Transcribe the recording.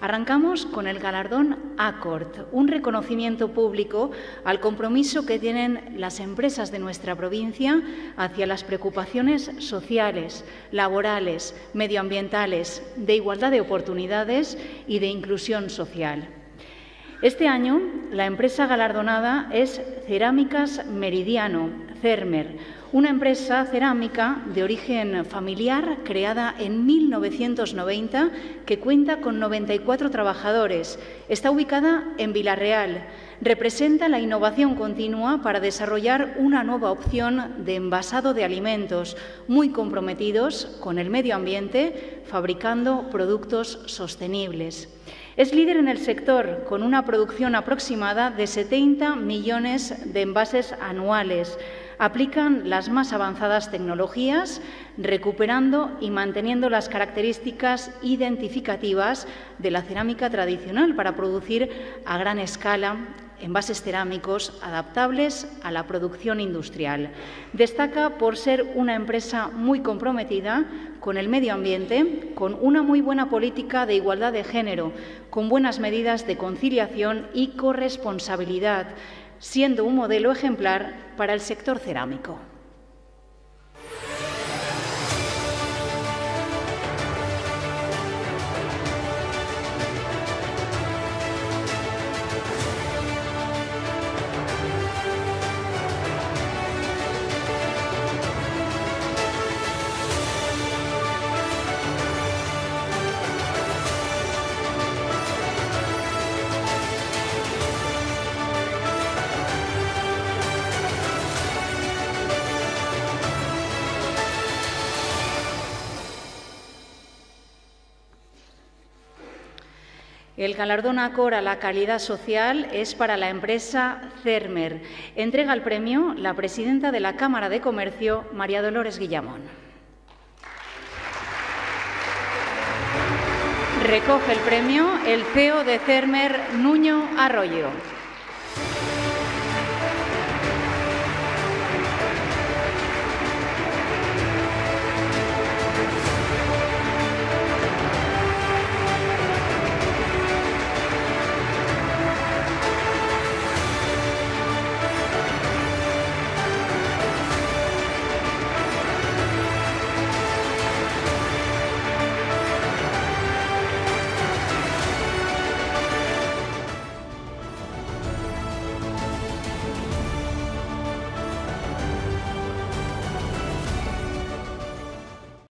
Arrancamos con el galardón ACORD, un reconocimiento público al compromiso que tienen las empresas de nuestra provincia hacia las preocupaciones sociales, laborales, medioambientales, de igualdad de oportunidades y de inclusión social. Este año, la empresa galardonada es Cerámicas Meridiano, CERMER, una empresa cerámica de origen familiar creada en 1990 que cuenta con 94 trabajadores. Está ubicada en Villarreal. Representa la innovación continua para desarrollar una nueva opción de envasado de alimentos, muy comprometidos con el medio ambiente, fabricando productos sostenibles. Es líder en el sector, con una producción aproximada de 70 millones de envases anuales. Aplican las más avanzadas tecnologías, recuperando y manteniendo las características identificativas de la cerámica tradicional para producir a gran escala envases cerámicos adaptables a la producción industrial. Destaca por ser una empresa muy comprometida con el medio ambiente, con una muy buena política de igualdad de género, con buenas medidas de conciliación y corresponsabilidad, siendo un modelo ejemplar para el sector cerámico. El galardón ACOR a la calidad social es para la empresa CERMER. Entrega el premio la presidenta de la Cámara de Comercio, María Dolores Guillamón. Recoge el premio el CEO de CERMER, Nuño Arroyo.